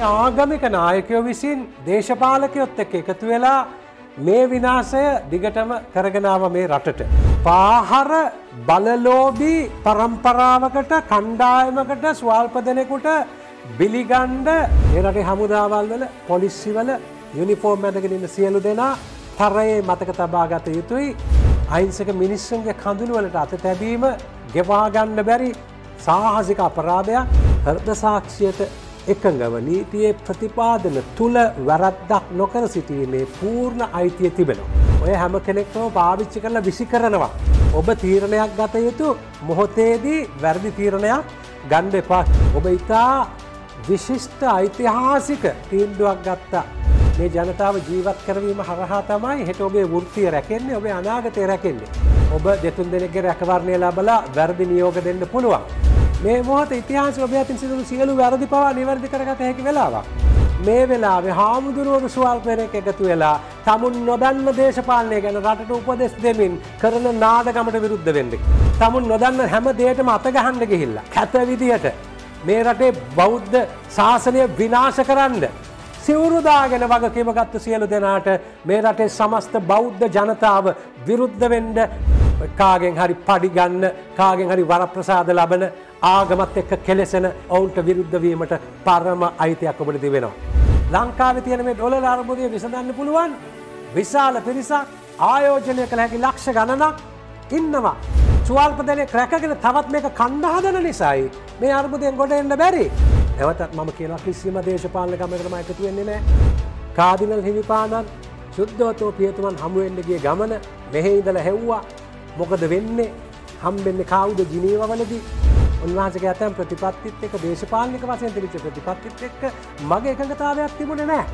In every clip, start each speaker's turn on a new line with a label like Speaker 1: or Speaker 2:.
Speaker 1: ආගමික නායකයෝ විසින් දේශපාලකයොත් එක්ක එකතු වෙලා මේ විනාසය දිගටම කරගෙනාව මේ රටට. පාහර බලලෝබී පරම්පරාවකට කණ්ඩායමකට ස්වල්ප දෙනෙකුට බිලිගණ්ඩ එරට හමුදාවල් වල පොලිස්සිවල යුනිෆෝර්ම් ඇඳගෙන ඉන්න සියලු දෙනා තරයේ මතක තබාගත යුතුයි අයින්සක මිනිස්සුන්ගේ කඳුළුවලට අත තැබීම ගෙවාගන්න බැරි සාහසික අපරාධයක් හර්ද සාක්ෂියට එකඟව නීතියේ ප්‍රතිපාදන තුළ වැරද්දක් නොකර සිටීමේ පූර්ණ අයිතිය තිබෙනවා. ඔය හැම කෙනෙක්ටම පාවිච්චි කරලා විසි කරනවා. ඔබ තීරණයක් ගත යුතු මොහොතේදී වැරදි තීරණයක් ගණ්ඩ එපා. ඔබ ඉතා විශිෂ්ට ඓතිහාසික තීන්දුවක් ගත්තා. මේ ජනතාව ජීවත් කරවීම හරහා තමයි හෙට ඔබේ වෘතිය රැකෙන්නේ ඔබේ අනාගතය රැකෙන්නේ. ඔබ දෙතුන් දෙනෙගේ රැකවරණය ලබලා වැරදි නියෝග දෙන්න පුළුවන්. මේ මොහත ඉතිහාස ඔබ ඇතින් සිදුරු සියලු වැරදි පවා නිවැරදි කරගත හැකි වෙලාවක්. මේ වෙලාවේ හාමුදුරුවරු ස්වල්පනයක් එකතු වෙලා තමුන් නොදන්න දේශපාලනය ගැන රටට උපදෙස් දෙමින් කරන නාඩගමට විරුද්ධ වෙන්ඩ. තමුන් නොදන්න හැම දේටම අතගහන්න ගිහිල්ලා. කැත විදිහට මේ රටේ බෞද්ධ ශාසනය විනාශ කරන්න. සිවුරුදාගෙන වගකීම ගත්ත සියලු දෙනාට මේ රටේ සමස්ත බෞද්ධ ජනතාව විරුද්ධ වෙන්ඩ කාගෙන් හරි පඩිගන්න කාගෙන් හරි වරප්‍රසාද ලබන ආගමත් එක්ක කෙලෙසෙන ඔවුන්ට විරුද්ධවීමට පරම අයිතියක් ඔබට තිබෙනවා. ලංකාව තියන මේ ඩොල අර්බුදය විසඳන්න පුළුවන් විශාල පිරිසක් ආයෝජනය කළ හැකි ලක්ෂ ගණනක් ඉන්නවා. ස්වල්පදනය ක්‍රැකගෙන තවත් මේක කණ්ඩාදන නිසායි මේ අර්බුදයෙන් ගොඩ එන්න බැරි. ඇවතත් මම කියලා කිසිම දේශපාලන ගමකටම එකතු වෙන්නේ නෑ. කාදිනල් හිමිපානන් ශුද්ධෝතෝ පියතුමන් හමුවෙන්ඩගේ ගමන මෙහෙ ඉදල හැව්වා මොකද වෙන්නේ හම්බෙන්න කවුද ජිනීවවලදී උන්වහන්සක ඇතැම් ප්‍රතිපත්තිත් එක දේශපාලික වසයෙන් තිරිච ප්‍රතිපත්තිත් එක්ක මගේ එකඟතාවයක් තිබුණ නෑ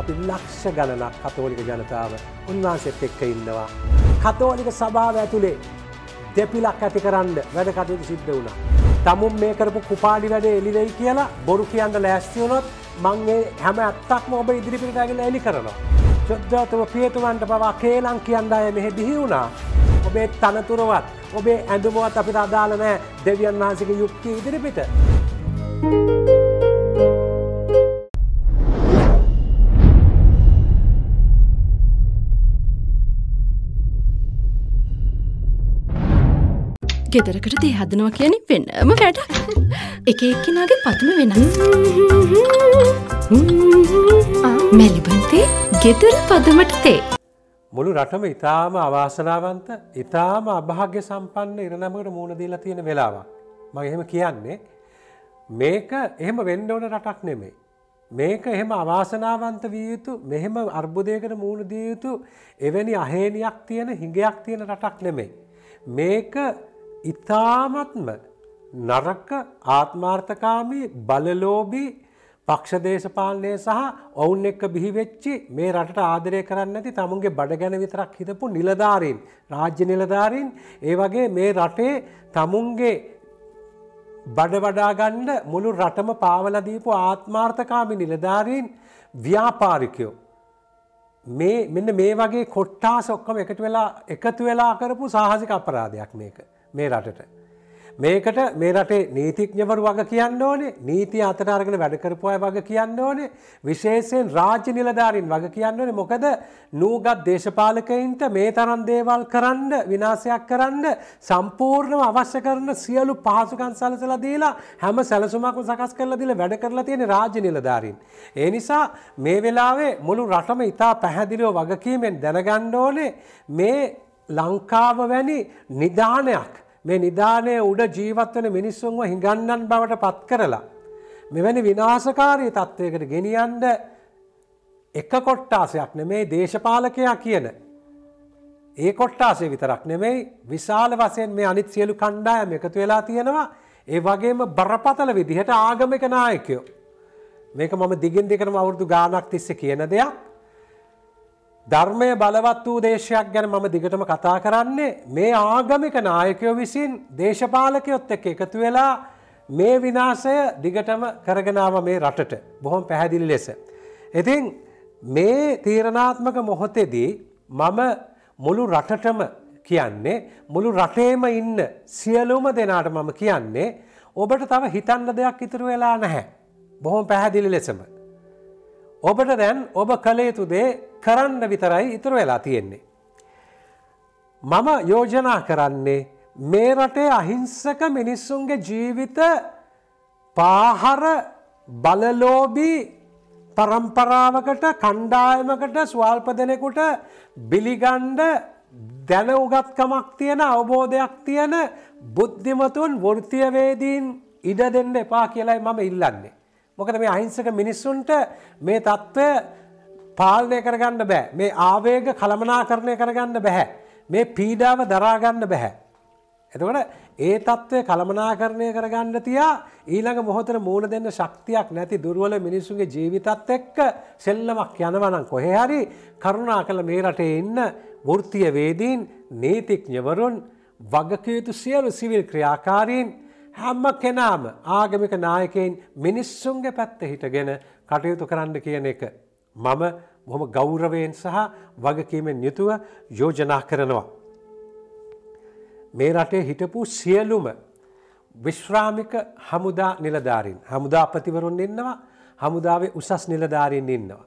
Speaker 1: අපි ලක්ෂ ගණනක් කතෝලික ජනතාව උන්වහන්සෙත් එක්ක ඉන්නවා. කතෝලික සභාව ඇතුළේ දෙපිලක් ඇති කරන්න වැඩ කටයුතු සිද්ධ වුණා. තමුන් මේ කරපු කුපාඩි වැඩ එලිවෙයි කියලා බොරු කියන්න ලෑස්තිවුණොත් මංගේ හැම ඇත්තක්ම ඔබ ඉදිරිපිට ඇගල එලි කරනවා. චොද්ජාතම පියතුමන්ට පවා කේලං කියන්න අය මෙහෙ බිහි වුණා. ඔබේ තනතුරවත් ඔබේ ඇඳුමුවත් අපිට අදාළ නෑ. දෙවියන් වහන්සක යුක්තිය ඉදිරිපිට.
Speaker 2: ගෙදරකට දේ හදනවා කියන වෙන්නම වැඩ එක එක්කෙනගේ පතුම වෙනස්. මැලිබන්තේ ගෙදර පදමට තේ
Speaker 1: මුළු රටම ඉතාම අවාසනාවන්ත ඉතාම අභාග්‍ය සම්පන්න ඉරණමකට මූුණදීලා තියෙන වෙලාවක්. මගේ එහෙම කියන්නේ මේක එහෙම වෙන්ඩ ඕන රටක් නෙමේ. මේක එහෙම අවාසනාවන්ත විය යුතු මෙහෙම අර්බුදයකට මූුණ දිය යුතු එවැනි අහේනියක් තියෙන හිඟයක් තියෙන රටක් නෙමෙයි. මේක ඉතාමත්ම නරක ආත්මාර්ථකාමී බලලෝබී පක්ෂදේශපාලනය සහ ඔවුන් එක්ක බිහිවෙච්චි මේ රට ආදරය කරන්න ඇති තමුන්ගේ බඩ ගැන විතරක් හිතපු නිලධාරීන් රාජ්‍ය නිලධාරීන් ඒ වගේ මේ රටේ තමුන්ගේ බඩ වඩාගණ්ඩ මුළු රටම පාවලදීපු ආත්මාර්ථකාමි නිලධාරීන් ව්‍යාපාරිකයෝ. මේ මෙන්න මේ වගේ කොට්ටා සොක්කම එකට වෙලා එකතු වෙලා කරපු සාහසික අපරාධයක් මේක. මේ රටට. මේකට මේ රටේ නීතිඥවරු වග කියන්න ඕනේ නීති අතරාර්ගෙන වැඩකරපුය වග කියන්න ඕනේ විශේෂයෙන් රාජ්‍ය නිලධාරින් වග කියන්න ඕනේ මොකද නූගත් දේශපාලකයින්ට මේ තරන් දේවල් කරන්න විනාසයක් කරන්න සම්පූර්ණව අවශ්‍ය කරන සියලු පහසුකන් සලසලා දීලා හැම සැලසුමක්ම සකස් කරලා දීලා වැඩ කරලා තියෙන රාජ්‍ය නිලධාරීන්. ඒ නිසා මේ වෙලාවේ මුළු රටම ඉතා පැහැදිලිව වගකීමෙන් දැනගන්න ඕනේ මේ ලංකාව වැනි නිධානයක් මේ නිධානය උඩ ජීවත්වන මිනිස්සුන්ව හිඟන්නන් බවට පත් කරලා. මෙවැනි විනාශකාරී තත්ත්වයකට ගෙනියන්ඩ එක කොට්ටාසයක් නෙමේ දේශපාලකයා කියන. ඒ කොට්ටාසේ විතරක් නෙමෙයි විශාල වසයෙන් මේ අනිත් සියලු කණ්ඩායම එකතු වෙලා තියෙනවා ඒ වගේම බරපතල විදිහට ආගමික නායකයෝ. මේක මම දිගින් දෙකනම අවුරදු ගානක් තිස්ස කියන දෙයක් ධර්මය බලවත් වූ දේශයක් ගැන මම දිගටම කතා කරන්නේ මේ ආගමික නායකයෝ විසින් දේශපාලකයොත් එක්ක එකතු වෙලා මේ විනාසය දිගටම කරගෙනාව මේ රටට බොහොම පැහැදිලි ලෙස. ඉතින් මේ තීරණාත්මක මොහොතේදී මම මුළු රටටම කියන්නේ මුළු රටේම ඉන්න සියලුම දෙනාට මම කියන්නේ ඔබට තව හිතන්න දෙයක් ඉතුරු වෙලා නැහැ. බොහොම පැහැදිලි ලෙසම. ඔබට දැන් ඔබ කළේතු දේ කරන්න විතරයි ඉතුරු වෙලා තියෙන්නේ. මම යෝජනා කරන්නේ මේ රටේ අහිංසක මිනිස්සුන්ගේ ජීවිත පාහර බලලෝබී පරම්පරාවකට කණ්ඩායමකට ස්වල්ප දෙනෙකුට බිලිගණ්ඩ දැන උගත්කමක් තියෙන අවබෝධයක් තියෙන බුද්ධිමතුන් වෘතියවේදීන් ඉඩ දෙන්න එපා කියලයි මම ඉල්ලන්නේ. මොකද මේ අහිංසක මිනිස්සුන්ට මේ තත්ත්වය පාලනය කරගන්න බෑ මේ ආවේග කළමනා කරණය කරගන්න බැහැ. මේ පීඩාව දරාගන්න බැහැ. එතකොට ඒ තත්ත්වය කළමනාකරණය කරගන්න තියා ඊළඟ මොහොතර මූුණ දෙන්න ශක්තියක් නැති දුරුවල මිනිසුන්ගේ ජීවිතත් එක්ක සෙල්ලමක් යනවනං කොහෙ හරි කරුණා කළ මේ රටේ ඉන්න වෘතිය වේදීන් නීතිඥවරුන් වගකයුතු සියලු සිවිල් ක්‍රියාකාරීන් හැම්ම කෙනාම ආගමික නායකයින් මිනිස්සුන්ගේ පැත්ත හිටගෙන කටයුතු කරන්න කියන එක. මම බොහොම ගෞරවයෙන් සහ වගකීමෙන් යුතුව යෝජනා කරනවා. මේ රටේ හිටපු සියලුම විශ්‍රාමික හමුදා නිලධාරින් හමුදාපතිවරුන් ඉන්නවා හමුදාවේ උසස් නිලධාරීන් ඉන්නවා.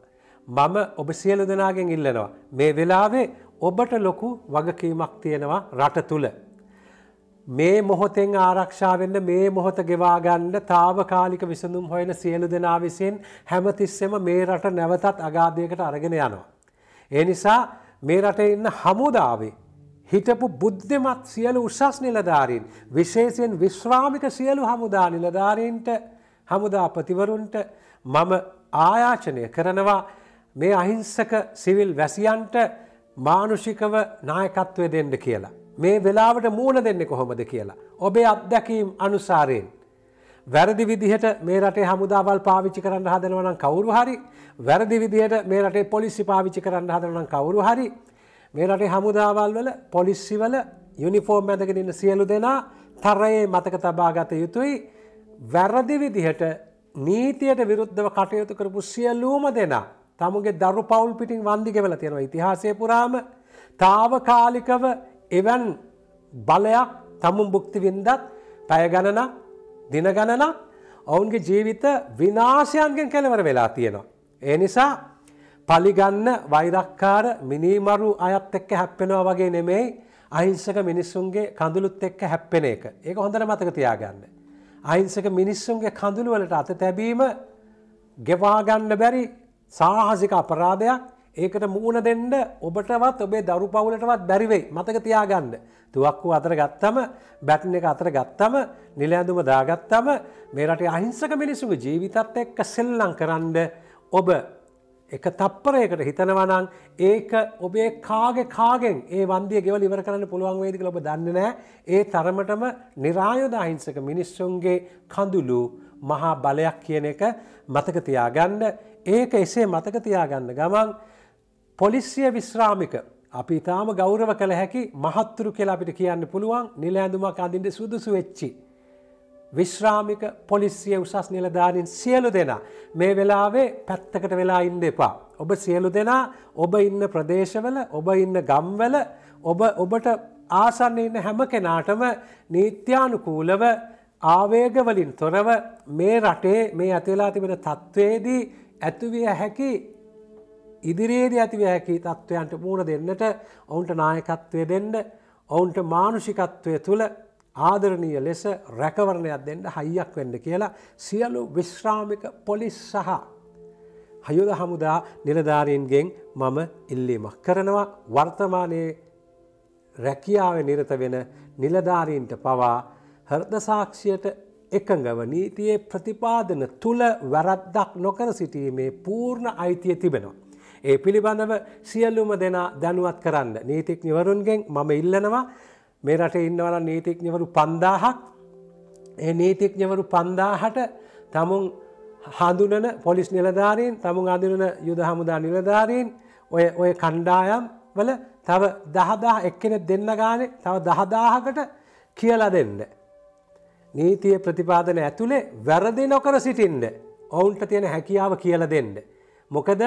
Speaker 1: මම ඔබ සියලු දෙනාගෙන් ඉල්ලනවා. මේ වෙලාවේ ඔබට ලොකු වගකීමක් තියෙනවා රට තුළ. මේ මොහොතෙන් ආරක්ෂාවෙන්න මේ මොහොත ගෙවාගන්න තාවකාලික විසඳුම් හොයන සියලු දෙනා විසින් හැමතිස්සෙම මේ රට නැවතත් අගාධයකට අරගෙන යනවා. ඒ නිසා මේ රට ඉන්න හමුදාවේ හිටපු බුද්ධමත් සියලු උසස් නිලධාරීන් විශේෂයෙන් විශ්‍රාමික සියලු හමුදා නිලධාරීන්ට හමුදාපතිවරුන්ට මම ආයාචනය කරනවා මේ අහිංසක සිවිල් වැසියන්ට මානුෂිකව නායකත්වය දෙන්න කියලා. මේ වෙලාවට මූුණ දෙන්න කොහොමද කියලා. ඔබේ අත්දැකීම් අනුසාරයෙන්. වැරදි විදිහට මේ රටේ හමුදාවල් පාවිච්චි කරන්න හදනවනම් කවුරු හරි වැරදි විදිහට මේ රටේ පොලිසි පාවිච්චි කරන්න හදනනම් කවුරු හරි මේ රටේ හමුදාවල් වල පොලිස්සිවල යුනිෆෝර්ම් ඇඳගෙන ඉන්න සියලු දෙනා තරයේ මතක තබාගත යුතුයි වැරදි විදිහට නීතියට විරුද්ධව කටයුතු කරපු සියලූම දෙනා තමුගේ දරු පවුල් පිටින් වන්දිගෙවල තියෙනවා ඉතිහාසය පුරාම තාවකාලිකව එවන් බලයක් තමුන් බුක්තිවින්දත් පැය ගණනක් දින ගණනක් ඔවුන්ගේ ජීවිත විනාශයන්ගෙන් කෙලවර වෙලා තියෙනවා. ඒ නිසා පලිගන්න වෛරක්කාර මිනිමරු අයත් එක්ක හැප්පෙනවා වගේ නෙමෙයි අහිංසක මිනිස්සුන්ගේ කඳුළුත් එක්ක හැප්පෙන එක. ඒක හොඳට මතක තියාගන්න. අහිංසක මිනිස්සුන්ගේ කඳුළුවලට අත තැබීම ගෙවාගන්න බැරි සාහසික අපරාධයක් ඒකට මූුණ දෙන්න ඔබටවත් ඔබේ දරු පවුලටවත් බැරිවෙයි මතක තියාගන්න. තුවක්කු අතර ගත්තම බැට්න එක අතර ගත්තම නිලඇඳුම දාගත්තම මේ රට අහිංසක මිනිසුගේ ජීවිතත් එක්ක සෙල්ලං කරන්න ඔබ එක තප්පරයකට හිතනවනං ඒක ඔබේ කාගෙ කාගෙන් ඒ වන්දිය ගෙවල ඉවර කරන්න පුළුවන් වේදික ඔබ දන්න නෑ ඒ තරමටම නිරායෝධ අහිංසක මිනිස්සුන්ගේ කඳුලු මහා බලයක් කියන එක මතක තියාගන්න. ඒක එසේ මතක තියාගන්න ගමන් පොලිසිය විශ්‍රාමික අපි ඉතාම ගෞරව කළ හැකි මහත්තුරු කියලා අපිට කියන්න පුළුවන් නිල ඇඳුමක් අඳින්ට සුදුසු වෙච්චි. විශ්‍රාමික පොලිසිය උසස් නිලධාරින් සියලු දෙනා මේ වෙලාවේ පැත්තකට වෙලා ඉන්න එපා. ඔබ සියලු දෙනා ඔබ ඉන්න ප්‍රදේශවල ඔබ ඉන්න ගම්වල ඔබ ඔබට ආසන්න ඉන්න හැම කෙනාටම නීත්‍යානුකූලව ආවේගවලින් තොරව මේ රටේ මේ ඇතිවෙලා තිබෙන තත්ත්වයේදී ඇතුවිය හැකි ඉදිරියේද ඇතිව හැකි තත්ත්වයන්ට මූුණ දෙන්නට ඔවුන්ට නායකත්වය දෙන්න ඔවුන්ට මානුෂිකත්වය තුළ ආදරණීය ලෙස රැකවරණයක් දෙන්න හයියක් වෙන්න කියලා සියලු විශ්‍රාමික පොලිස් සහ හයුද හමුදා නිලධාරීන්ගෙන් මම ඉල්ලීමක් කරනවා වර්තමානයේ රැකියාව නිරත වෙන නිලධාරීන්ට පවා හර්ද සාක්ෂියට එකඟව නීතියේ ප්‍රතිපාදන තුළ වැරද්දක් නොකර සිටීමේ පූර්ණ අයිතිය තිබෙනවා. ඒ පිළිබඳව සියල්ලුම දෙනා දැනුවත් කරන්න. නීතිඥවරුන්ගෙන් මම ඉල්ලනවා මේ රටේ ඉන්නවන නීතිඥවරු පන්දාහක් ඒ නීතිඥවරු පන්දාහට තමුන් හඳුනන පොලිස් නිලධාරීන් තමුන් අඳුනන යුද හමුදා නිලධාරීන් ඔය ඔය කණ්ඩායම් වල තව දහදා එක්කෙනෙ දෙන්න ගානේ තව දහදාහකට කියලා දෙන්න. නීතිය ප්‍රතිපාදන ඇතුළේ වැරදි නොකර සිටින්ද ඔවුන්ට තියෙන හැකියාව කියල දෙන්න. මොකද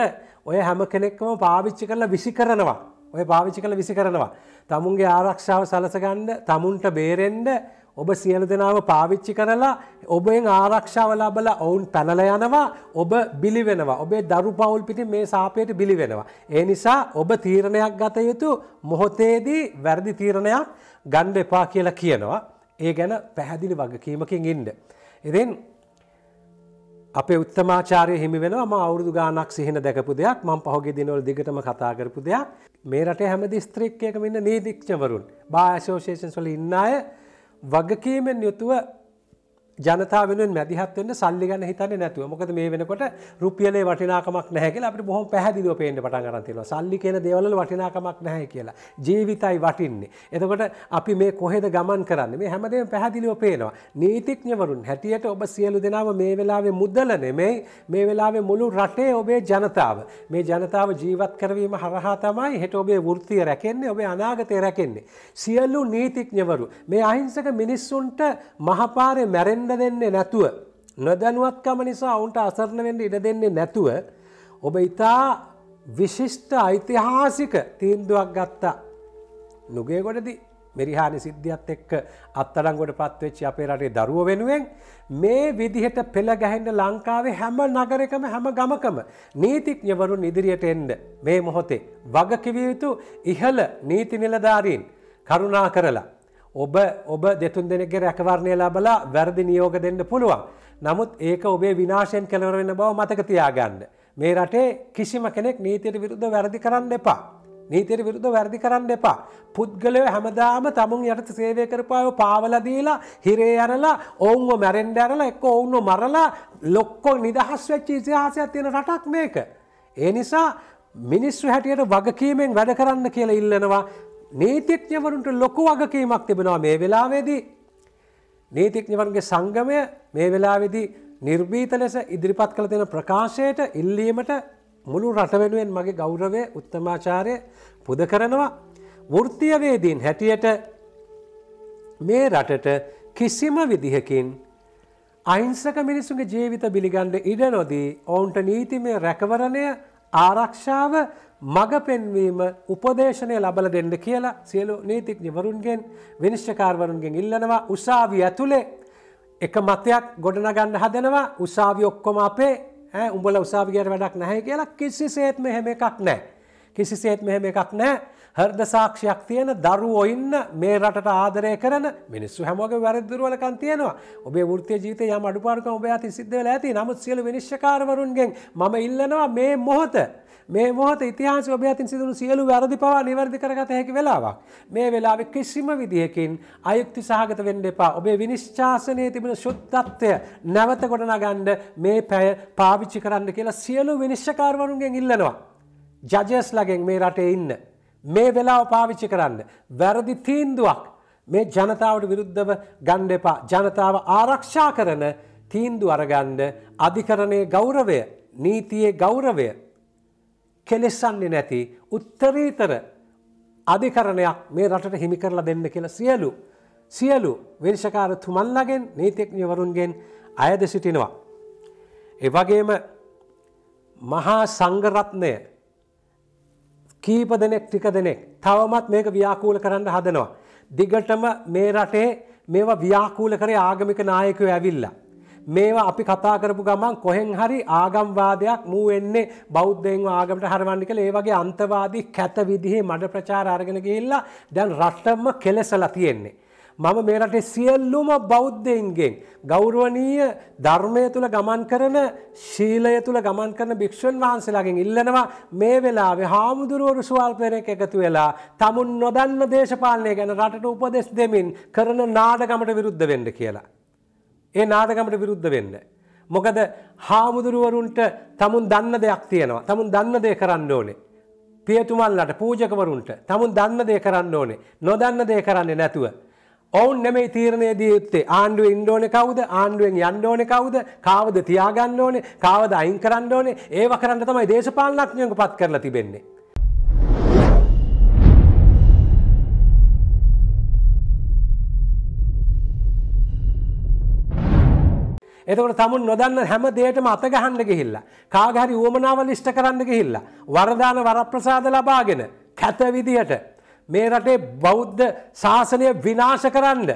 Speaker 1: ඔය හැම කෙනෙක්ම පාවිච්චි කරලා විසි කරනවා. ඔය පාවිච්චි කළ විසි කරනවා. තමුන්ගේ ආරක්ෂාව සලසගන්න තමුන්ට බේරෙන්ඩ ඔබ සියලු දෙනාව පාවිච්චි කරලා ඔබෙන් ආරක්ෂාව ලබල ඔවුන් පැනල යනවා ඔබ බිලි වෙනවා ඔබේ දරු පවුල් පිටි මේ සාපයට බිලි වෙනවා. ඒ නිසා ඔබ තීරණයක් ගත යුතු මොහොතේදී වැරදි තීරණයක් ගණ්ඩ එපා කියලා කියනවා. ඒ ගැන පැහැදිලි වගකීමකින් ඉන්ඩ. එදෙන් අපේ උත්තමාචාරය හිමි වෙනවා. ම අවුරදු ගානක් සිහින දැකපු දෙයක්. මං පහුගේ දිනවල දිගටම කතා කරපු දෙයක්. මේ රටේ හැම දිස්ත්‍රික්කයක මෙන්න නීතික්ෂවරුන් බාඇසෝෂේෂන් වල ඉන්න අය වගකීමෙන් යුතුව ජනතා වෙන මැදිහත් වන්න සල්ලි ගන්න හිතන්න නැතුව. මොකද මේ වෙනකොට රුපියලේ වටිනාකමක් නැහැ අපට බොහොම පැහැදිලිව පේන්න පටන් ගන්න තියෙනවා. සල්ලි කියන දේවල් වටිනාකමක් නැහැ කියලා. ජීවිතයි වටින්නේ. එතකොට අපි මේ කොහෙද ගමන් කරන්න? මේ හැමදේම පැහැදිලිව පේනවා. නීතිඥවරුන් හැටියට ඔබ සියලු දෙනාව මේ වෙලාවේ මුදල නෙමෙයි මේ වෙලාවේ මුළු රටේ ඔබේ ජනතාව. මේ ජනතාව ජීවත් කරවීම හරහා තමයි හෙට ඔබේ වෘත්තිය රැකෙන්නේ ඔබේ අනාගතය රැකෙන්නේ. සියලු නීතිඥවරු මේ අහිංසක මිනිස්සුන්ට මහපාරේ මැරෙන් වෙන්න දෙන්නේ නැතුව නොදැනුවත්කම නිසා ඔවුන්ට අසරණ වෙන්න ඉඩ දෙන්නේ නැතුව ඔබ ඉතා විශිෂ්ට ඓතිහාසික තීන්දුවක් ගත්තා. නුගේ ගොඩදි මෙරිහානි සිද්ධියත් එක්ක අත්තඩංගොට පත්වෙච්චි අපේ රටේ දරුව වෙනුවෙන් මේ විදිහට පෙළ ගැහෙන්ට ලංකාවේ හැම නගරකම හැම ගමකම නීතිඥවරුන් ඉදිරියට එන්ඩ මේ මොහොතේ වගකිවිය යුතු ඉහළ නීති නිලධාරීන් කරුණා කරලා ඔබ ඔබ දෙතුන් දෙනෙගේ රැකවරණය ලබලා වැරදි නියෝග දෙන්න පුළුවන්. නමුත් ඒක ඔබේ විනාශයෙන් කෙලවර වෙන බව මතක තියාගන්න. මේ රටේ කිසිම කෙනෙක් නීතියට විරුද්ධ වැරදි කරන්න එපා. නීතියට විරුද්ධ වැරදි කරන්න එපා. පුද්ගලය හැමදාම තමුන් යටත සේවය කරපාව පාවල දීලා හිරේ අරලා ඔවුන්ව මැරෙන්ඩ අරලා එක්ක ඔවුන්ව මරලා ලොක්කෝ නිදහස් වෙච්ච ඉතිහාසයක් තියෙන රටක් මේක. ඒ නිසා මිනිස්සු හැටියට වගකීමෙන් වැඩ කරන්න කියලා ඉල්ලනවා නීතිඥවරුන්ට ලොකු වගකීමක් තිබෙනවා මේ වෙලාවේදී. නීතිඥවන්ගේ සංගමය මේ වෙලාවෙදී නිර්බීත ලෙස ඉදිරිපත් කළ තියෙන ප්‍රකාශයට ඉල්ලීමට මුළු රට වෙනුවෙන් මගේ ගෞරවය උත්තමාචාරය පුද කරනවා. වෘත්තියවේදීන් හැටියට මේ රටට කිසිම විදිහකින් අහිංසක මිනිසුගේ ජීවිත බිලිගණ්ඩ ඉඩ නොදී ඔවුන්ට නීතිමය රැකවරණය ආරක්ෂාව මඟ පෙන්වීම උපදේශනය ලබල දෙන්න කියලා සියලු නීතිඥවරුන්ගෙන් විනිශ්චකාරවරුන්ගෙන් ඉල්ලනවා. උසාවි ඇතුළේ එක මතයක් ගොඩනගන්න හදනවා. උසාවි ඔක්කොම අපේ උඹල උසාවිගයට වැඩක් නැහැ කියලා කිසිසේත් මෙහෙම එකක් නෑ. කිසිසේත් මෙහෙම එකක් නෑ හර්ද සාක්ෂයක් තියෙන දරුවෝ ඉන්න මේ රටට ආදරය කරන මිනිස්සු හැමෝගේ වැරදිදුරුවලකන් තියෙනවා. ඔබේ වෘතිය ජීවිතය යම් අඩුපාඩුකම් ඔබ අතින් සිද්ධ වෙලා ඇති. නමුත් සියලු විනිශ්චයකාරවරුන්ගෙන් මම ඉල්ලනවා මේ මොහොත මේ මොහොත ඉතිහාස ඔබ අතින් සිදුණු සියලු වැරදි පවා නිවැරදි කරගත හැකි වෙලාවක්. මේ වෙලාවෙ කිසිම විදිහකින් අයුක්ති සහගත වෙන්න එපා. ඔබේ විනිශ්චාසනයේ තිබෙන ශුද්ධත්වය නැවත ගොඩනගන්න මේ පැය පාවිච්චි කරන්න කියලා සියලු විනිශ්චකාරවරුන්ගෙන් ඉල්ලනවා. ජජස් ලගෙන් මේ රටේ ඉන්න. මේ වෙලාව පාවිච්චි කරන්න. වැරදි තීන්දුවක් මේ ජනතාවට විරුද්ධව ගණ්ඩ එපා ජනතාව ආරක්ෂා කරන තීන්දු අරගණ්ඩ අධිකරණයේ ගෞරවය නීතියේ ගෞරවය කෙලෙස්සන්නේ නැති උත්තරීතර අධිකරණයක් මේ රටට හිමි කරලා දෙන්න කියලා සියලු සියලු විනිශකාර තුමන්ලගෙන් නීතිඥවරුන්ගෙන් අයද සිටිනවා. එවගේම මහා සංගරත්නය කීප දෙනෙක් ටික දෙනෙක් තවමත් මේක ව්‍යාකූල කරන්න හදනවා. දිගටම මේ රටේ මේවා ව්‍යාකූල කරේ ආගමික නායකයෝ ඇවිල්ලා. මේවා අපි කතා කරපු ගමන් කොහෙන් හරි ආගම්වාදයක් මූ වෙන්නේ බෞද්ධයෙන් ආගමට හරවන්න කළ ඒ වගේ අන්තවාදී කැත විදිහේ මඩ ප්‍රචාර අරගෙන ගිහිල්ලා දැන් රටම කෙලසලා තියෙන්නේ. මම මේ රටේ සියල්ලුම බෞද්ධයින්ගෙන් ගෞරවනීය ධර්මය තුළ ගමන් කරන ශීලය තුළ ගමන් කරන භික්ෂුන් වහන්සේලාගෙන් ඉල්ලනවා මේ වෙලාවේ හාමුදුරුවරු ස්වල්පෙනෙක් එකතු වෙලා තමුන් නොදන්න දේශපාලනය ගැන රටට උපදෙස් දෙමින් කරන නාඩගමට විරුද්ධ වෙන්න කියලා. ඒ නාටකමට විරුද්ධ වෙන්න. මොකද හාමුදුරුවරුන්ට තමුන් දන්න දෙයක් තියෙනවා. තමුන් දන්න දේ කරන්න ඕනේ. පියතුමල්ලට පූජකවරුන්ට තමුන් දන්න දේ කරන්න ඕනේ. නොදන්න දේ කරන්නේ නැතුව. ඔවුන් නෙමේ තීරණයේදී යුත්තේ ආණ්ඩුව ඉන්ඩෝන කවුද ආණ්ඩුවෙන් යන්ඩෝන කවුද කාවද තියාගන්න ඕනේ කාවද අයින් කරන්න ඕනේ ඒව කරන්න තමයි දේශපාලනඥයක පත් කරලා තිබෙන්නේ. එතකොට තමුන් නොදන්න හැම දේටම අතගහන්න ගිහිල්ලා. කාගහරි වුවමනාව ලිෂ්ට කරන්න ගිහිල්ලා. වරදාන වරප්‍රසාද ලබාගෙන කැත විදිහට මේ රටේ බෞද්ධ ශාසනය විනාශ කරන්න.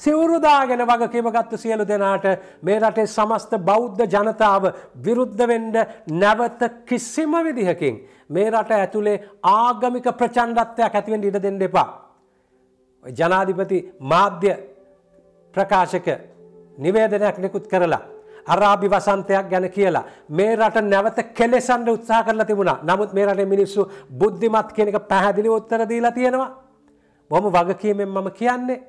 Speaker 1: සිවුරුදාගෙන වගකීම ගත්තු සියලු දෙනාට මේ රටේ සමස්ත බෞද්ධ ජනතාව විරුද්ධවෙන්ඩ නැවත කිසිම විදිහකින් මේ රට ඇතුළේ ආගමික ප්‍රචන්ඩත්වයක් ඇතිවෙන් ඉඩ දෙන්න එපා. ජනාධිපති මාධ්‍ය ප්‍රකාශක නිවේදනයක් නිකුත් කරලා. අරාභි වසන්තයක් ගැන කියලා. මේ රට නැවත කෙලෙසන්ඩ උත්සා කරලා තිබුණා නමුත් මේ රට මිනිස්සු බුද්ධිමත් කෙනෙක පැහැදිලි උත්තර දීලා තියෙනවා. බොම වගකීමෙන් මම කියන්නේ.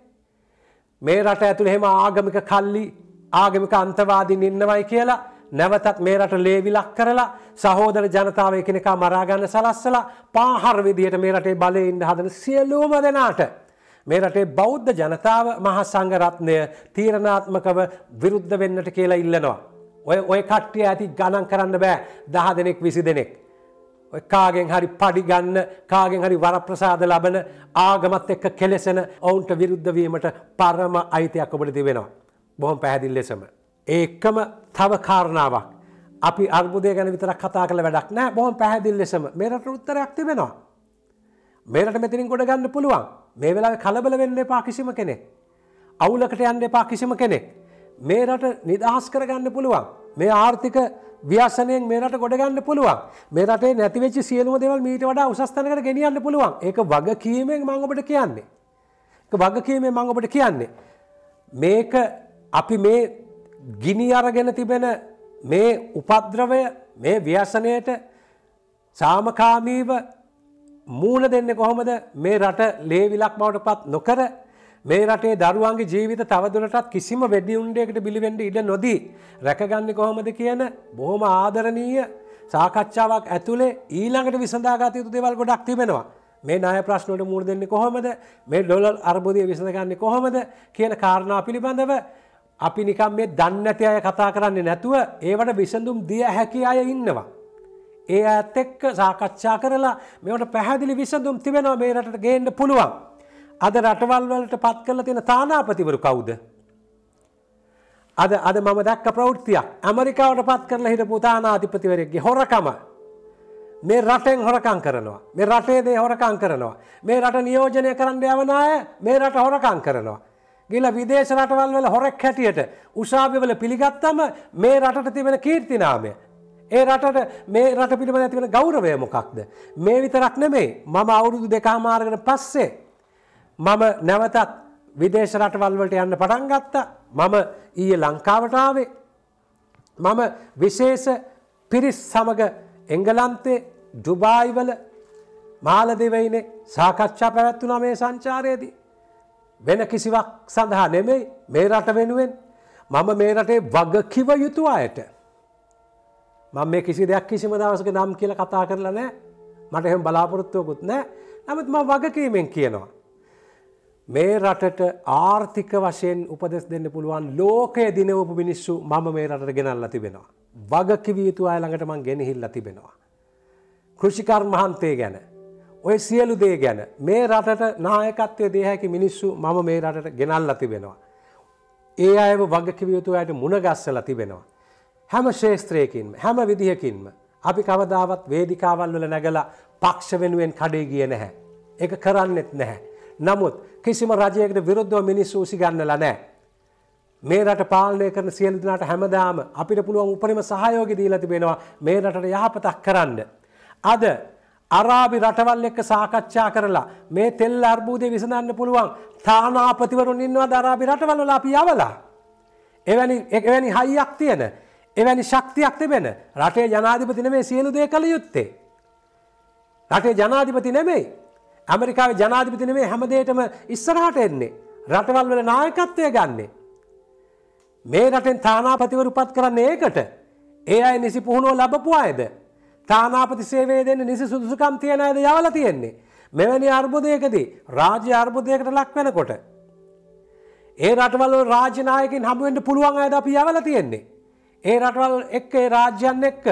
Speaker 1: මේ රට ඇතුළ එහෙම ආගමික කල්ලි ආගමික අන්තවාදින් ඉන්නවයි කියලා නැවතත් මේ රට ලේවිලක් කරලා සහෝදර ජනතාව එකනෙකා මරාගන්න සලස්සලා පාහර විදිහට මේ රටේ බලඉන්න හදන සියලූම දෙනාට. මේ රටේ බෞද්ධ ජනතාව මහා සංගරත්නය තීරණාත්මකව විරුද්ධ වෙන්නට කියලා ඉල්ලනවා. ඔය ඔය කට්ටිය ඇති ගණන් කරන්න බෑ දහ දෙනෙක් විසි දෙනෙක්. කාගෙන් හරි පඩිගන්න කාගෙන් හරි වරප්‍රසාද ලබන ආගමත් එක්ක කෙලෙසෙන ඔවුන්ට විරුද්ධවීමට පරම අයිතියක් ඔබට තිබෙනවා. බොහොම පැහැදිල් ලෙසම. ඒකම තව කාරණාවක්. අපි අර්බුදය ගැන විතරක් කතා කළ වැඩක් නෑ බොහොම පැහැදිල් ලෙසම මේරට උත්තරයක් තිබෙනවා. මේරට මෙතිනින් ගොඩ ගන්න පුළුවන් මේ වෙලා කලබල වෙන්න එපා කිසිම කෙනෙක්. අවුලකට යන්න එපා කිසිම කෙනෙක්. මේ රට නිදහස් කරගන්න පුළුවන්. මේ ආර්ථික ව්‍යසනයෙන් මේරට ගොඩගන්න පුළුවන් මේ රටේ නැතිවෙච්ච සියලුම දෙවල් මීට වඩා උසස්තනකට ගෙනියන්න පුළුවන් ඒක වගකීමෙන් මං ඔබට කියන්නේ. වගකීමේ මං ඔබට කියන්නේ. මේක අපි මේ ගිනි අරගෙන තිබෙන මේ උපද්‍රවය මේ ව්‍යසනයට සාමකාමීව මූුණ දෙන්න කොහොමද මේ රට ලේවිලක් බවට පත් නොකර මේ රටේ දරුවන්ගේ ජීවිත තවදුරටත් කිසිම වැඩියුන්ඩයකට බිලිවෙන්ඩ ඉඩ නොදී රැකගන්න කොහොමද කියන බොහොම ආදරණීය සාකච්ඡාවක් ඇතුළේ ඊළඟට විසඳාගත යුතු දෙවල් ගොඩක් තිබෙනවා. මේ නාය ප්‍රශ්නට මුණ දෙන්නේ කොහොමද මේ ඩොලල් අර්බුදය විසඳගන්නේ කොහොමද කියන කාරණා පිළිබඳව අපි නිකම් මේ දන්නඇති අය කතා කරන්නේ නැතුව ඒවට විසඳුම් දිය හැකි අය ඉන්නවා. ඒ ඇත් එක්ක සාකච්ඡා කරලා මෙට පැහැදිලි විසඳුම් තිබෙනවා මේ රට ගේන්න පුළුවන්. අද රටවල් වලට පත් කරලා තියෙන තානාපතිවරු කවුද? අද අද මම දැක්ක ප්‍රවෘත්තියක් ඇමරිකාවට පත් කරලා හිටපු තානාධිපතිවරයෙක්ගේ හොරකම මේ රටෙන් හොරකම් කරනවා. මේ රටේ දේ හොරකම් කරනවා. මේ රට නියෝජනය කරන්න යවන අය මේ රට හොරකම් කරනවා. ගිල විදේශ රටවල් වල හොරෙක් හැටියට උසාවිවල පිළිගත්තම මේ රටට තිබෙන කීර්තිනාමය. ඒ රටට මේ රට පිළිබඳ ඇතිවෙන ගෞරවය මොකක්ද. මේ විතරක් නෙමේ මම අවුරුදු දෙකාමාරගෙන පස්සේ මම නැවතත් විදේශ රටවල්වලට යන්න පටන් ගත්තා මම ඊය ලංකාවටාවේ මම විශේෂ පිරිස් සමග එංගලන්තේ ඩුබායිවල මාලදෙවයිනේ සාකච්ඡා පැවැත්වුනා මේ සංචාරයේදී. වෙන කිසිවක් සඳහා නෙමෙයි මේ රට වෙනුවෙන් මම මේ රටේ වගකිව යුතු අයට. මම මේ කිසි දෙයක් කිසිම දවසක නම් කියල කතා කරලා නෑ මට එහෙම බලාපොරොත්තුවකුත් නෑ නමුත් ම වගකීමෙන් කියනවා. මේ රටට ආර්ථික වශයෙන් උපදෙස් දෙන්න පුළුවන් ලෝකය දිනවපු මිනිස්සු මම මේ රට ගෙනල්ල තිබෙනවා. වගකිවයුතු අයළඟට මං ගෙනහිල්ල තිබෙනවා. කෘෂිකර් මහන්තේ ගැන. ඔය සියලු දේ ගැන මේ රටට නායකත්වය දේහැකි මිනිස්සු මම මේ රටට ගෙනල්ල තිබෙනවා. ඒ අයව වගකිවයුතු අයට මුණගස්සල තිබෙනවා. හැම ශේස්ත්‍රයකින්ම හැම විදිහකින්ම අපි කවදාවත් වේදිකාවල් වල නැගලා පක්ෂ වෙනුවෙන් කඩේ ගිය නැහැ. එක කරන්නෙත් නැහැ. නමුත් කිසිම රජයකට විරුද්ධව මිනිස්සු උසිගන්නලා නෑ. මේ රට පාලනය කරන සියලු දෙනාට හැමදාම අපිට පුළුවන් උපරිම සහයෝගය දීලා තිබෙනවා මේ රටට යහපතක් කරන්න. අද අරාබි රටවල් එක්ක සාකච්ඡා කරලා මේ තෙල් අර්බූදය විසඳන්න පුළුවන් තානාපතිවරුන් ඉන්නවා දරාබි රටවල් වල අපි යවලා. එවැනි එවැනි හයියක් තියෙන එවැනි ශක්තියක් තිබෙන රටේ ජනාධිපති නෙමේ සියලු දේ කළ යුත්තේ. රටේ ජනාධිපති නෙමෙයි ඇමරිකාව ජනාධිපති නෙමේ හැමදේටම ඉස්සරහට එන්නේ. රටවල් වල නායකත්වය ගන්නේ. මේ රටෙන් තානාපතිවරු පත් කරන්න ඒකට ඒ අය නිසි පුහුණුව ලබපු අයද. තානාපති සේවේ දෙන්න නිසි සුදුසුකම් තියෙන අයද යවල තියෙන්නේ. මෙවැනි අර්බුදයකදී රාජ්‍ය අර්බුදයකට ලක් වෙනකොට. ඒ රටවල රාජනායකින් හමුවෙන්ට පුළුවන් අයද අපි යවල තියෙන්නේ. ඒ රටවල් එක්ක ඒ රාජ්‍යන් එක්ක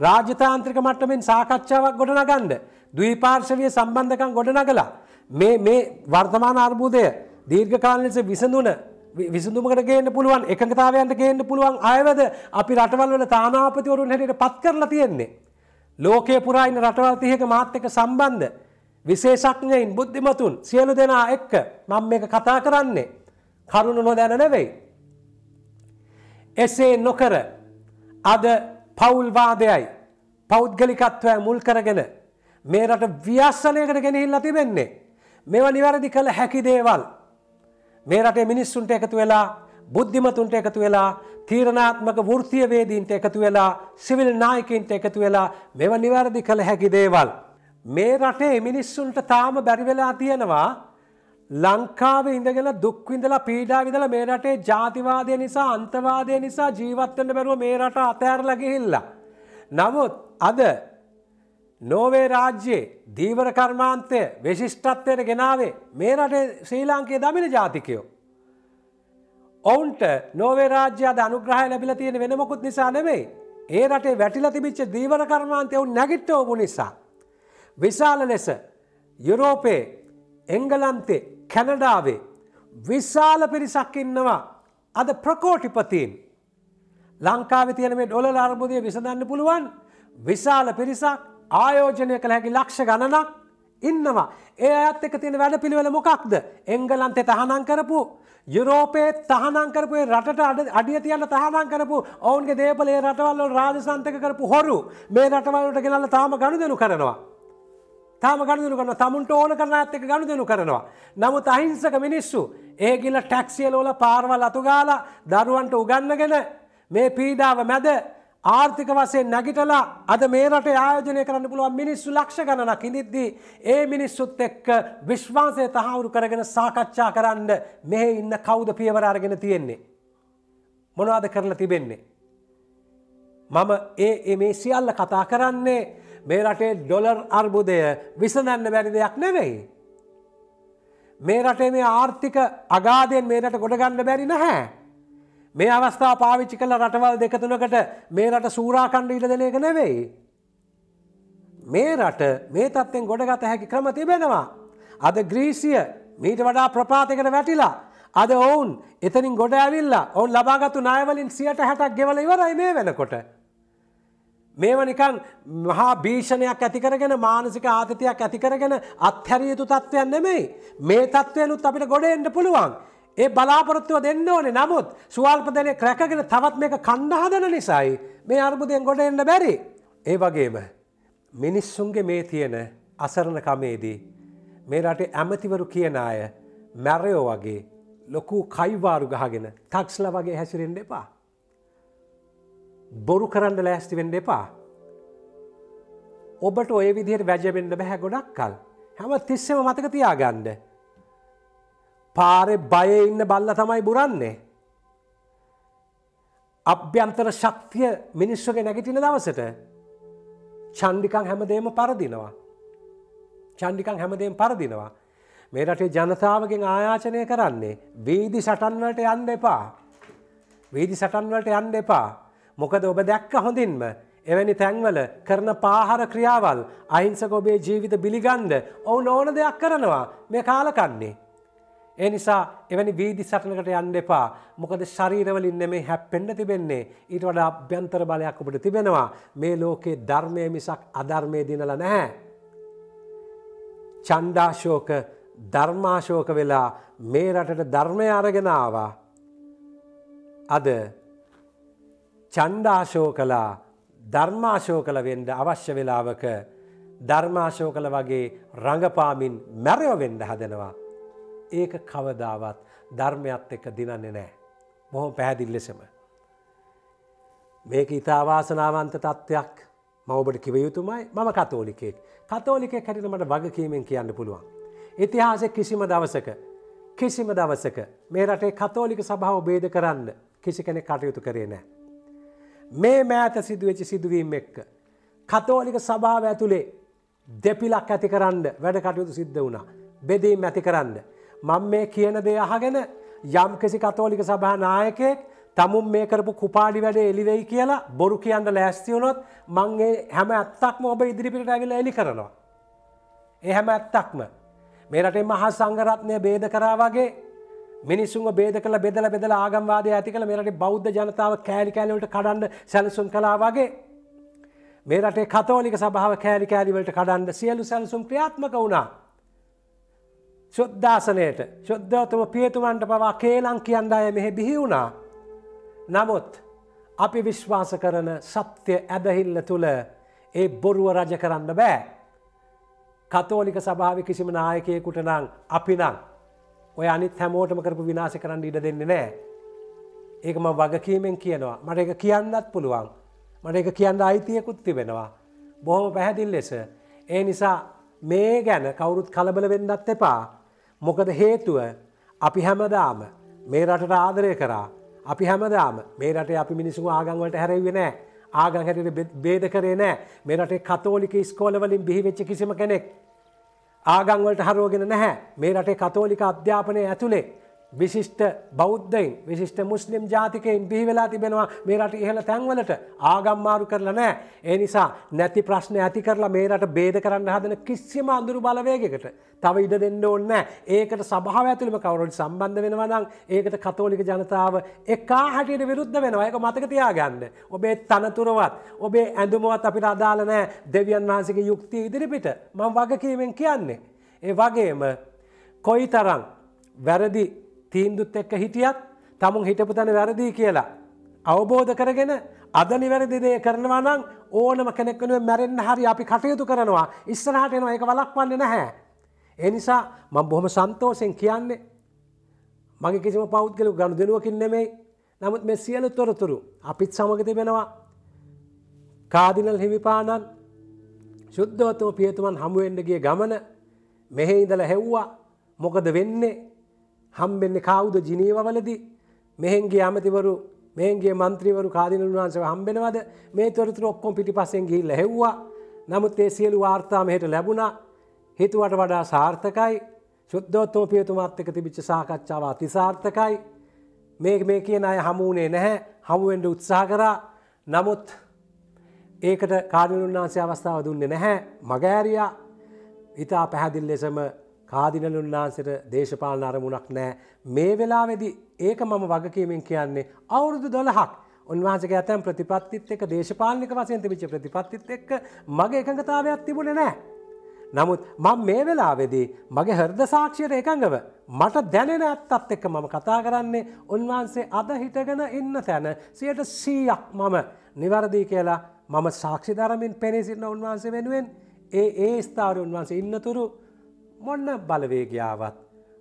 Speaker 1: රාජ්‍යතාන්ත්‍රික මට්ටමින් සාකච්ඡාවක් ගොඩනගන්ඩ දවීපාර්ශවය සම්බන්ධකම් ගොඩනගලා මේ මේ වර්තමාන අර්බුදය දීර්ඝකාල ලෙස විසඳුන විසඳුමකට ගේන්න පුළුවන් එකතාවයන්ට ගේන්න පුළුවන් අයවද අපි රටවල් වල තානාපතිවරුන් හැටියට පත් කරලා තියෙන්නේ. ලෝකය පුරායින රටවල් තියක මාත්‍යක සම්බන්ධ විශේෂඥයින් බුද්ධිමතුන් සියලු දෙනා එක්ක මම මේක කතා කරන්නේ කරුණු නොදැන නෙවෙයි. එසේ නොකර අද පවුල්වාදයයි පෞද්ගලිකත්වය මුල් කරගෙන මේ රට ව්‍යස්සනයකට ගෙනහිල්ල තිබෙන්නේ. මෙව නිවැරදි කළ හැකි දේවල්. මේ රටේ මිනිස්සුන්ට එකතු වෙලා බුද්ධිමතුන්ට එකතු වෙලා තීරණාත්මක වෘතියවේදීන්ට එකතු වෙලා සිවිල් නායකින්ට එකතු වෙලා මෙව නිවැරදි කළ හැකි දේවල්. මේ රටේ මිනිස්සුන්ට තාම බැරිවෙලා තියෙනවා ලංකාවේ ඉඳගෙන දුක්විඳලා පීඩා විදලා මේ රටේ ජාතිවාදය නිසා අන්තවාදය නිසා ජීවත්වන්න බැරුව මේ රට අතෑරලා ගිහිල්ලා. නමුත් අද නෝවේ රාජ්‍යයේ දීවර කර්මාන්තය විශිෂ්ටත්වයට ගෙනාවේ මේ රටේ ශ්‍රී ලාංකයේ දමින ජාතිකයෝ. ඔවුන්ට නෝවේ රාජ්‍ය අද අනුග්‍රහය ලැබිලා තියෙන වෙන මොකුත් නිසා නෙමෙයි. ඒ රටේ වැටිලා තිබිච්ච දීවර කර්මාන්තය උන් නැගිට්ටවපු නිසා. විශාල ලෙස යුරෝපයේ එංගලන්තේ කැනඩාවේ විශාල පිරිසක් ඉන්නවා. අද ප්‍රකෝටිපතීන්. ලංකාව තියන මේ ඩොල අර්බුදය විසඳන්න පුළුවන්. විශාල පිරිසක් ආයෝජනය කළ හැකි ලක්ෂ ගණනක් ඉන්නවා. ඒ අත් එක තියෙන වැඩ පිළිවෙල මොකක්ද? එංගලන්තේ තහනම් කරපු යුරෝපයේ තහනම් කරපු රටට අඩිය තියන්න තහනම් කරපු ඔවුන්ගේ දේපලේ රටවල් රාජසන්තක කරපු හොරු මේ රටවල්ට ගෙනල්ලා තාම ගනුදෙනු කරනවා. තාම ගණදනු කරන තමුන්ට ඕන කරන ඇත් එක ගණුදනු කරනවා. නමුත් අහිංසක මිනිස්සු ඒගිල ටැක්සියලෝල පාර්වල් අතුගාල දරුවන්ට උගන්නගෙන මේ පීඩාව මැද ආර්ථික වසයෙන් නැගිටලා අද මේ රට ආයෝජනය කරන්න පුළුවන් මිනිස්සු ලක්ෂ ගණනක් ඉදිද්දී ඒ මිනිස්සුත් එක්ක විශ්වාසය තහවුරු කරගෙන සාකච්ඡා කරන්න මෙහෙ ඉන්න කෞද පියවර අරගෙන තියෙන්නේ. මොනවාද කරලා තිබෙන්නේ. මම ඒ මේ සියල්ල කතා කරන්නේ මේ රටේ ඩොලර් අර්බුදය විසඳන්න බැරි දෙයක් නෙවෙයි. මේ රටේ මේ ආර්ථික අගාධයෙන් මේ රට ගොඩගන්න බැරි නැහැ. මේ අවස්ථාව පාවිච්චි කළ රටවල් දෙකතුනකට මේ රට සූරාකණ්ඩ ඉට දෙන එක නෙවෙයි. මේ රට මේ තත්වෙන් ගොඩගත හැකි ක්‍රම තිබෙනවා. අද ග්‍රීසිය මීට වඩා ප්‍රපාතකට වැටිලා. අද ඔවුන් එතනින් ගොඩ ඇවිල්ලා ඔවුන් ලබාගත්තු නායවලින් සියට හැටක් ගෙවල ඉවරයි මේ වෙනකොට. මේව නිකන් මහා භීෂණයක් ඇතිකරගෙන මානසික ආතතියක් ඇතිකරගෙන අත්හැරිය යුතු තත්ත්වයන් නෙමෙයි. මේ තත්ත්වයනුත් අපිට ගොඩ එන්න පුළුවන්. ඒ බලාපොරොත්තුව දෙන්න ඕනේ නමුත් සුවල්ප දෙනෙක් රැකගෙන තවත් මේක කණ්ඩ හදන නිසායි මේ අර්බුදයෙන් ගොඩ එන්න බැරි. ඒ වගේම මිනිස්සුන්ගේ මේ තියෙන අසරණ කමේදී මේ රටේ ඇමතිවරු කියන අය මැරයෝ වගේ ලොකු කයිවාරු ගහගෙන තක්ස්ල වගේ හැසිරෙන්න්න එපා. බොරු කරන්න ලෑස්ති වෙන්න එපා. ඔබට ඔය විදිහයට වැජබෙන්න්න බැහැ ගොඩක් කල් හැම තිස්සම මතක තියාගණ්ඩ. පාරෙ බය ඉන්න බල්ල තමයි බුරන්නේ. අභ්‍යන්තර ශක්තිය මිනිස්සුගේ නැගිටින දවසට චන්ඩිකං හැමදේම පරදිනවා. චන්ඩිකං හැමදේම් පරදිනවා. මේ රටේ ජනතාවගෙන් ආයාචනය කරන්නේ වීදි සටන්වලට යන්න එපා. වීදි සටන්වලට යන්න එපා. මොකද ඔබ දැක්ක හොඳින්ම? එවැනි තැන්වල කරන පාහර ක්‍රියාවල් අහිංසක ඔබේ ජීවිත බිලිගන්ඩ ඔවුන් ඕන දෙයක් කරනවා මේ කාලකන්නේ. ඒ නිසා එවැනි වීදි සටනකට යන්න එපා. මොකද ශරීරවලින් නෙමේ හැප්පෙන්ඩ තිබෙන්නේ. ඊට වඩා අභ්‍යන්තර බලයක් ඔබට තිබෙනවා. මේ ලෝකේ ධර්මය මිසක් අධර්මය දිනල නැහැ. චන්ඩාශෝක ධර්මාශෝක වෙලා මේ රටට ධර්මය අරගෙනාවා අද චන්ඩාශෝ කලා ධර්මාශෝ කළ වෙන්ඩ අවශ්‍ය වෙලාවක ධර්මාශෝ කළ වගේ රඟපාමින් මැරයෝ වෙන්ඩ හදනවා. ඒක කවදාවත් ධර්මයත් එක්ක දිනන්නේ නෑ. බොහොම පැහැදිල් ලෙසම. මේක ඉතාවාසනාවන්ත තත්ත්වයක් මවබට කිව යුතුමයි මම කතෝලිකෙක්. කතෝලිකෙක් හැටිට මට වගකීමෙන් කියන්න පුළුවන්. ඉතිහාසෙ කිසිම දවසක කිසිම දවසක මේ රටේ කතෝලික සභාව බේද කරන්න කිසි කෙනෙ කටයුතු කරේ නෑ. මේ මෑත සිදුවච්චි සිදුවීම් එක්ක. කතෝලික සභාව ඇතුළේ දෙපිලක් ඇති කරන්න වැඩ කටයුතු සිද්ධ වුණා. බෙදීම් ඇති කරන්න. මං මේ කියන දේ අහගෙන යම් කෙසි කතෝලික සභා නායකෙක් තමුන් මේ කරපු කුපාඩි වැඩ එලිවෙයි කියලා බොරු කියන්න ලෑස්ති වුණොත් මංගේ හැම ඇත්තක්ම ඔබ ඉදිරිපිට ඇවිල එලි කරනවා. ඒ හැම ඇත්තක්ම. මේ රටේ මහා සංගරත්නය බේද කරා වගේ මිනිස්සුන් බේද කළ බෙදල බෙදල ආගම්වාදය ඇති කළ මෙරට බෞද්ධ ජනතාව කෑලි කෑලවලට කඩන්න සැලසුම් කලා වගේ මේ රටේ කතෝලික සභාව කෑලි කෑලිවලට කඩන්න සියලු සැලසුම් ක්‍රියාත්මක වුණා. ශුද්ධාසනයට ශුද්ධෝතම පියතුමන්ට පවා කේලං කියන්න අය මෙහෙ බිහි වුණා. නමුත් අපි විශ්වාස කරන සත්‍ය ඇදහිල්ල තුළ ඒ බොරුව රජ කරන්න බෑ. කතෝලික සභාව කිසිම නායකයකුට නං අපි නං ඔය අනිත් හැමෝටම කරපු විනාශ කරන්න ඉඩ දෙන්නේ නෑ. ඒකම වගකීමෙන් කියනවා මට එක කියන්නත් පුළුවන් මට එක කියන්න අයිතියකුත් තිබෙනවා. බොහොම පැහැදිල් ලෙස. ඒ නිසා මේ ගැන කවුරුත් කලබල වෙන්නත් එපා. මොකද හේතුව අපි හැමදාම මේ රටට ආදරය කරා අපි හැමදාම මේ රට අපි මිනිසු ආගංවලට හැරවෙ නෑ ආගං හැට බේද කරේ නෑ මේ රටේ කතෝලික ස්කෝලවලින් බිහිවෙච්ච කිසිම කෙනෙක් ආගංවලට හරුවගෙන නැහැ. මේ රටේ කතෝලික අධ්‍යාපනය ඇතුළේ විශිෂ්ට බෞද්ධයින් විශිෂ්ට මුස්ලිම් ජාතිකයින් බිහිවෙලා තිබෙනවා මේ රට ඉහළ තැන්වලට ආගම්මාරු කරලා නෑ. ඒ නිසා නැති ප්‍රශ්න ඇති කරලා මේ රට බේද කරන්න හදන කිසිම අඳුරු බලවේගකට තව ඉඩ දෙන්න ඕන්න ඒකට සභාව ඇතුළම කවරුට සම්බන්ධ වෙනවනම් ඒකට කතෝලික ජනතාව එකා හැටියට විරුද්ධ වෙනවා එක මතක තියාගන්න. ඔබේ තනතුරවත් ඔබේ ඇඳුමුවත් අපිට අදාළ නෑ දෙවියන් වහන්සේගේ යුක්තිය ඉදිරිපිට මං වගකීමෙන් කියන්නේ. ඒ වගේම කොයි තරම් වැරදි තීන්දුත් එක්ක හිටියත් තමුන් හිටපු තැන වැරදිී කියලා. අවබෝධ කරගෙන අද නිවැරදිදේ කරනවා නම් ඕනම කෙනෙක්වනුව මැරෙන්න්න හරි අපි කටයුතු කරනවා. ඉස්සරහට එනවා. එක වලක් වන්න නැහැ. එනිසා මං බොහොම සන්තෝසෙන් කියන්නේ මගේ කිසිම පෞද්ගලු ගණු දෙනුවකින් නෙමෙයි. නමුත් මේ සියලු තොරතුරු අපිත් සමග තිබෙනවා. කාදිනල් හිමිපානන් ශුද්ධවතම පියතුමන් හමුවෙන්ඩගේ ගමන මෙහෙ ඉඳල හෙව්වා. මොකද වෙන්නේ? හම්බෙන්නේ කවුද ජිනීවවලදී මෙහෙන්ගේ ඇමතිවරු මේගේ මන්ත්‍රීවරු කාදිනල් වහන්සව හම්බෙනවද? මේ තොරතුර ඔක්කොම් පිටි පස්සෙන් ගිහිල්ල හෙව්වා. නමුත් ඒ සියලු වාර්තා මෙහෙට ලැබුණා. හිතුවට වඩා සාර්ථකයි. ශුද්ධෝත්තම පියතුමාත් එක තිබිච්ච සාකච්ඡාව අතිසාර්ථකයි. මේ මේ කියන අය හමුවනේ නැහැ. හමුවෙන්ඩ උත්සාහ කරා. නමුත් ඒකට කාඩිනුන් වහන්සේ අවස්ථාව දුන්නේ නැහැ. මගෑරයා ඉතා පැහැදිල් ලෙසම කාදිනල උන්නාන්සට දේශපාලන අරමුණක් නෑ මේ වෙලාවෙදි ඒක මම වගකීමෙන් කියන්නේ අවුරුදු දොළහක්. උන්වහන්සක ඇතැම් ප්‍රතිපත්තිත් එක දේශපාලනික වසයෙන් තිබිච ප්‍රතිපත්තිත් එක්ක මගේ එකඟතාවයක් තිබුණ නෑ. නමුත් මං මේ වෙලාවෙදී මගේ හර්ද සාක්ෂයට එකඟව මට දැනෙන ඇත්තත් එක්ක මම කතා කරන්නේ උන්වහන්සේ අද හිටගෙන ඉන්න තැන. සියට සීයක් මම නිවරදී කියලා මම සාක්ෂි දරමින් පෙනේ සින්න උන්වහන්සේ වෙනුවෙන් ඒ ඒ ස්ථාර උන්වහන්සේ ඉන්නතුරු මොන්න බලවේගයාවත්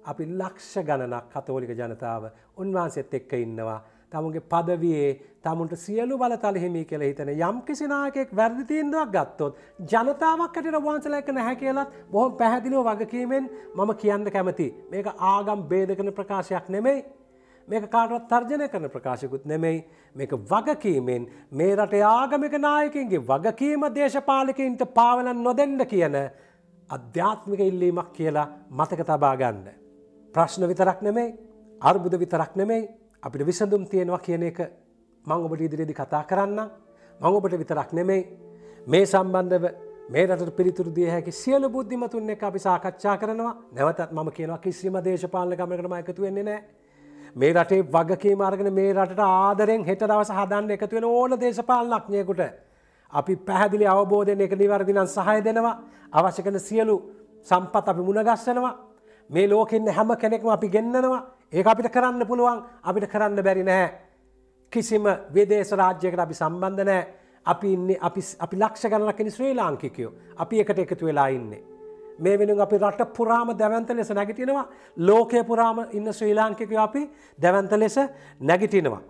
Speaker 1: අපි ලක්ෂ ගණනක් කතෝලික ජනතාව උන්වහන්සෙත් එක්ක ඉන්නවා. තමුන්ගේ පදවයේ තමුන්ට සියලු බලතල හිමි කියල හිතන යම් කිසිනායකෙක් වැරදි තීන්දුවක් ගත්තොත් ජනතාවක්කට වහන්සල එක නැහැ කියලත් බොහොම පැහැදිලිව වගකීමෙන් මම කියන්න කැමති. මේක ආගම් බේදකන ප්‍රකාශයක් නෙමෙයි. මේක කාටවත් තර්ජනය කරන ප්‍රකාශකුත් නෙමෙයි. මේක වගකීමෙන් මේ රට ආගමික නායකින්ගේ වගකීම දේශපාලකින්ට පාවලන් නොදෙන්ඩ කියන අධ්‍යාත්මික ඉල්ලීමක් කියලා මතක තබා ගන්න. ප්‍රශ්න විතරක් නෙමෙයි අර්බුද විතරක් නෙමෙයි අපිට විසඳුම් තියෙනවා කියන එක මං ඔබට ඉදිරිදි කතා කරන්න මං ඔබට විතරක් නෙමෙයි මේ සම්බන්ධව මේ රට පිරිතුරු දිය හැකි සියලු බුද්ධිමතුන් එක අපි සාකච්ඡා කරනවා නැවතත් මම කියනවා කිසිම දේශපාලන ගමනකටම එකතු වෙන්නේ නෑ. මේ රටේ වගකී මාර්ගන මේ රට ආදරෙන් හෙට දවස හදන්න එකතු වෙන ඕන දේශපාලනක්ඥයකුට අපි පැහැදිලි අවබෝධයෙන් එක නිවැරදිනම් සහය දෙනවා. අවශ්‍ය කන සියලු සම්පත් අපි මුණගස්සනවා. මේ ලෝකෙන්න හැම කෙනෙක්ම අපි ගෙන්න්නනවා ඒ අපිට කරන්න පුළුවන්. අපිට කරන්න බැරි නැහැ. කිසිම විදේශ රාජ්‍යයකට අපි සම්බන්ධ නෑ අපි ඉන්න අපි ලක්ෂ ගණනක්කෙන ශ්‍රී ලාංකිකයෝ. අපි එකට එකතු වෙලා ඉන්නේ. මේ වෙන අපි රට පුරාම දැවන්ත ලෙස නැගිටිනවා. ලෝකය පුරාම ඉන්න ශ්‍රී ලාංකිකය අපි දැවන්ත ලෙස නැගිටිනවා.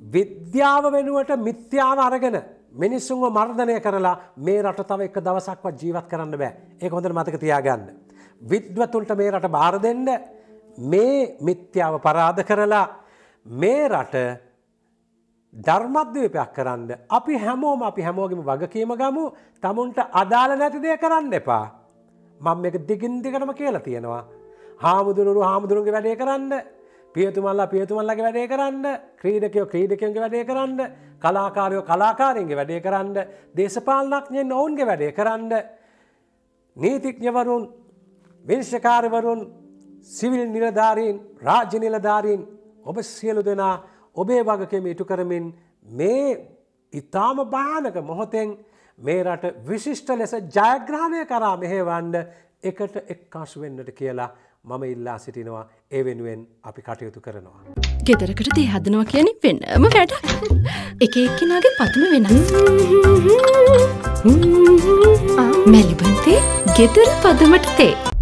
Speaker 1: විද්‍යාව වෙනුවට මිත්‍යාව අරගෙන මිනිස්සුන්ව මර්ධනය කරලා මේ රට තව එක දවසක්වත් ජීවත් කරන්න බෑ ඒ හොඳට මතක තියාගන්න. විද්වතුන්ට මේ රට බාර දෙන්න මේ මිත්‍යාව පරාධ කරලා මේ රට ධර්මද්වපයක් කරන්න අපි හැමෝම අපි හැමෝගම වගකීම ගමු තමුන්ට අදාළ නැති දෙය කරන්න එපා. මං එක දිගින් දිගටම කියලා තියෙනවා. හාමුදුරුරු හාමුදුරුන්ගේ වැඩේ කරන්න පියතුමල්ලා පියතුමල්ලගේ වැඩේ කරන්න ක්‍රීඩකයෝ ක්‍රීඩකයන්ගේ වැඩේ කරන්න කලාකාරයෝ කලාකාරන්ගේ වැඩේ කරන්න දේශපාලනක්ඥයෙන් ඔවුන්ගේ වැඩේ කරන්න නීතිඥවරුන් විනිශ්ෂකාරවරුන් සිවිල් නිලධාරීන් රාජ්‍ය නිලධාරීන් ඔබ සියලු දෙනා ඔබේ වගකෙම ඉටු කරමින් මේ ඉතාම භානක මොහොතෙන් මේ රට විශිෂ්ට ලෙස ජයග්‍රහණය කරා මෙහෙවන්න එකට එක්කාශ වෙන්නට කියලා මම ඉල්ලා සිටිනවා. ඒ වෙනුවෙන් අපි කටයුතු කරනවා.
Speaker 2: ගෙදරකට දේ හදනවා කියන වෙන්නම වැඩ. එක එක්කෙනගේ පතුම වෙනස්. මැලිබන්තේ ගෙදර පදමට තේ